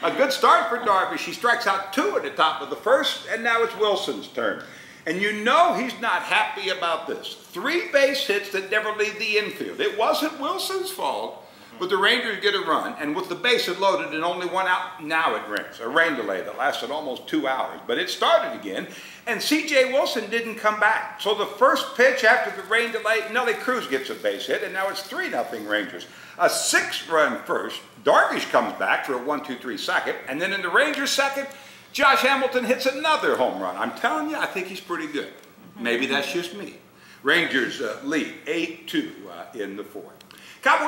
A good start for Darvish. She strikes out two at the top of the first, and now it's Wilson's turn. And you know he's not happy about this. Three base hits that never leave the infield. It wasn't Wilson's fault, but the Rangers get a run, and with the bases loaded and only one out, now it rings. A rain delay that lasted almost two hours, but it started again, and C.J. Wilson didn't come back. So the first pitch after the rain delay, Nelly Cruz gets a base hit, and now it's 3 nothing Rangers. A six-run first, Darvish comes back for a 1-2-3 second, and then in the Rangers second, Josh Hamilton hits another home run. I'm telling you, I think he's pretty good. Maybe that's just me. Rangers uh, lead 8-2 uh, in the fourth. Cowboys